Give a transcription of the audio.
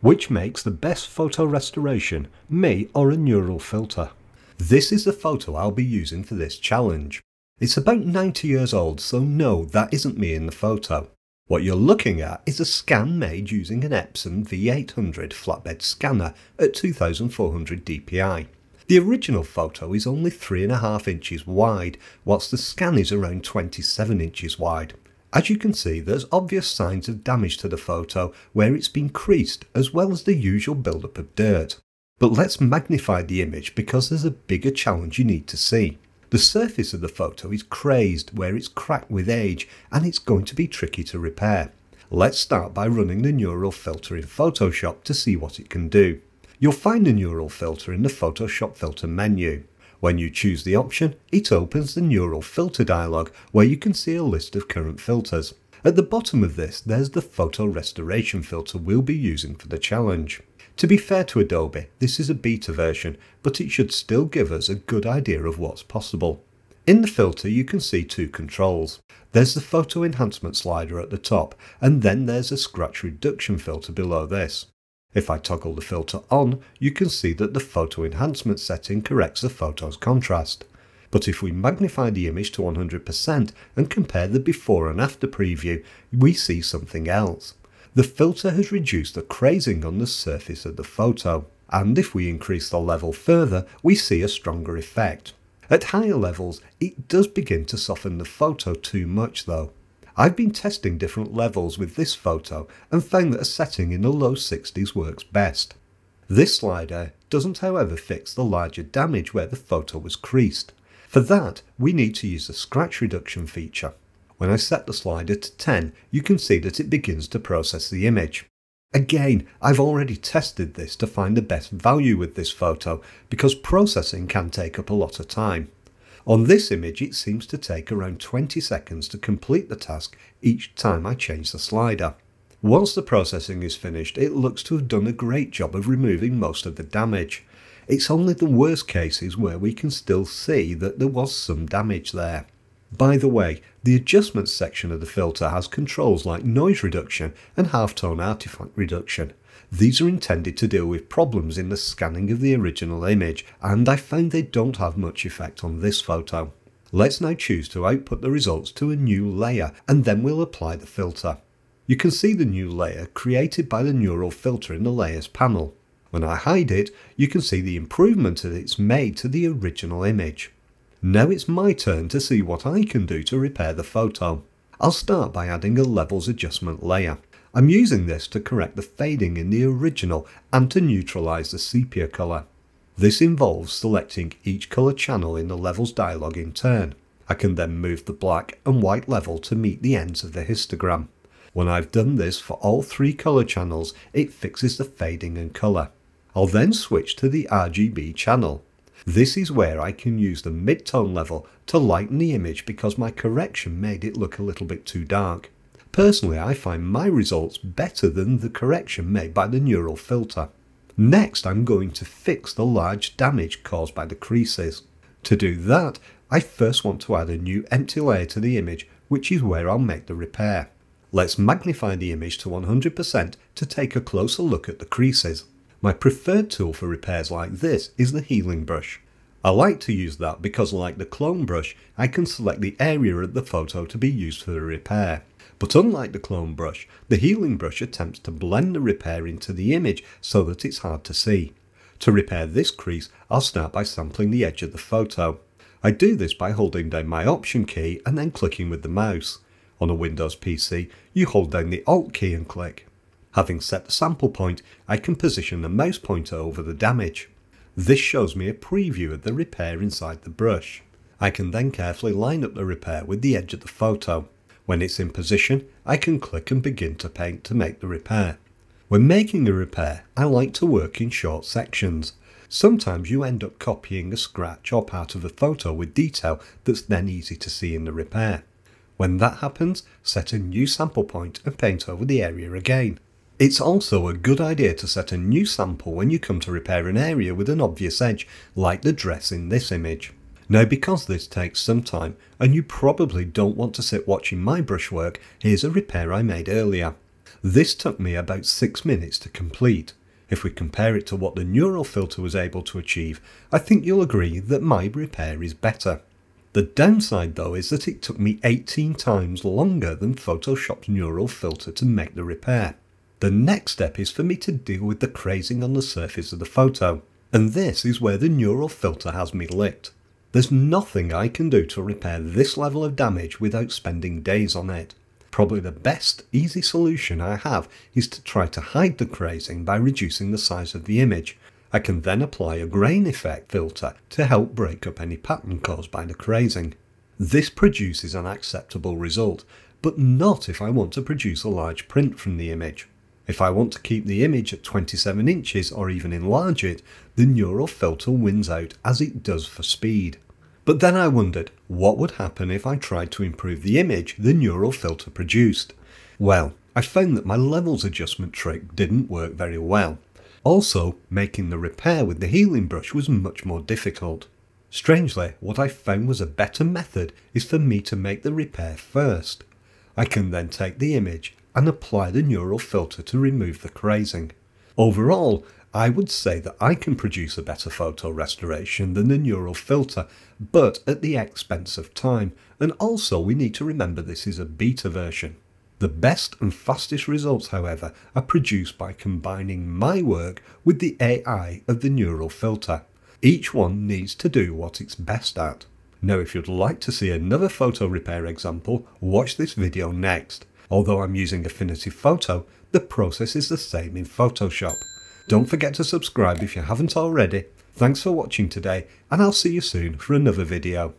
Which makes the best photo restoration, me or a neural filter? This is the photo I'll be using for this challenge. It's about 90 years old, so no, that isn't me in the photo. What you're looking at is a scan made using an Epson V800 flatbed scanner at 2400 dpi. The original photo is only 3.5 inches wide, whilst the scan is around 27 inches wide. As you can see, there's obvious signs of damage to the photo where it's been creased as well as the usual buildup of dirt. But let's magnify the image because there's a bigger challenge you need to see. The surface of the photo is crazed where it's cracked with age and it's going to be tricky to repair. Let's start by running the neural filter in Photoshop to see what it can do. You'll find the neural filter in the Photoshop filter menu. When you choose the option, it opens the neural filter dialog where you can see a list of current filters. At the bottom of this, there's the photo restoration filter we'll be using for the challenge. To be fair to Adobe, this is a beta version, but it should still give us a good idea of what's possible. In the filter you can see two controls. There's the photo enhancement slider at the top, and then there's a scratch reduction filter below this. If I toggle the filter on, you can see that the photo enhancement setting corrects the photo's contrast. But if we magnify the image to 100% and compare the before and after preview, we see something else. The filter has reduced the crazing on the surface of the photo, and if we increase the level further, we see a stronger effect. At higher levels, it does begin to soften the photo too much though. I've been testing different levels with this photo and found that a setting in the low 60s works best. This slider doesn't however fix the larger damage where the photo was creased. For that, we need to use the scratch reduction feature. When I set the slider to 10, you can see that it begins to process the image. Again, I've already tested this to find the best value with this photo because processing can take up a lot of time. On this image it seems to take around 20 seconds to complete the task each time I change the slider. Once the processing is finished it looks to have done a great job of removing most of the damage. It's only the worst cases where we can still see that there was some damage there. By the way, the adjustments section of the filter has controls like noise reduction and halftone artifact reduction. These are intended to deal with problems in the scanning of the original image, and I found they don't have much effect on this photo. Let's now choose to output the results to a new layer, and then we'll apply the filter. You can see the new layer created by the neural filter in the layers panel. When I hide it, you can see the improvement that it's made to the original image. Now it's my turn to see what I can do to repair the photo. I'll start by adding a levels adjustment layer. I'm using this to correct the fading in the original and to neutralize the sepia color. This involves selecting each color channel in the levels dialog in turn. I can then move the black and white level to meet the ends of the histogram. When I've done this for all three color channels, it fixes the fading and color. I'll then switch to the RGB channel. This is where I can use the midtone level to lighten the image because my correction made it look a little bit too dark. Personally, I find my results better than the correction made by the neural filter. Next, I'm going to fix the large damage caused by the creases. To do that, I first want to add a new empty layer to the image, which is where I'll make the repair. Let's magnify the image to 100% to take a closer look at the creases. My preferred tool for repairs like this is the healing brush. I like to use that because like the clone brush, I can select the area of the photo to be used for the repair. But unlike the clone brush, the healing brush attempts to blend the repair into the image so that it's hard to see. To repair this crease, I'll start by sampling the edge of the photo. I do this by holding down my Option key and then clicking with the mouse. On a Windows PC, you hold down the Alt key and click. Having set the sample point, I can position the mouse pointer over the damage. This shows me a preview of the repair inside the brush. I can then carefully line up the repair with the edge of the photo. When it's in position, I can click and begin to paint to make the repair. When making a repair, I like to work in short sections. Sometimes you end up copying a scratch or part of a photo with detail that's then easy to see in the repair. When that happens, set a new sample point and paint over the area again. It's also a good idea to set a new sample when you come to repair an area with an obvious edge, like the dress in this image. Now because this takes some time and you probably don't want to sit watching my brushwork, here's a repair I made earlier. This took me about 6 minutes to complete. If we compare it to what the neural filter was able to achieve, I think you'll agree that my repair is better. The downside though is that it took me 18 times longer than Photoshop's neural filter to make the repair. The next step is for me to deal with the crazing on the surface of the photo, and this is where the neural filter has me licked. There's nothing I can do to repair this level of damage without spending days on it. Probably the best easy solution I have is to try to hide the crazing by reducing the size of the image. I can then apply a grain effect filter to help break up any pattern caused by the crazing. This produces an acceptable result, but not if I want to produce a large print from the image. If I want to keep the image at 27 inches or even enlarge it, the neural filter wins out as it does for speed. But then I wondered, what would happen if I tried to improve the image the neural filter produced? Well, I found that my levels adjustment trick didn't work very well. Also, making the repair with the healing brush was much more difficult. Strangely, what I found was a better method is for me to make the repair first. I can then take the image and apply the neural filter to remove the crazing. Overall, I would say that I can produce a better photo restoration than the neural filter, but at the expense of time, and also we need to remember this is a beta version. The best and fastest results, however, are produced by combining my work with the AI of the neural filter. Each one needs to do what it's best at. Now if you'd like to see another photo repair example, watch this video next. Although I'm using Affinity Photo, the process is the same in Photoshop. Don't forget to subscribe if you haven't already. Thanks for watching today and I'll see you soon for another video.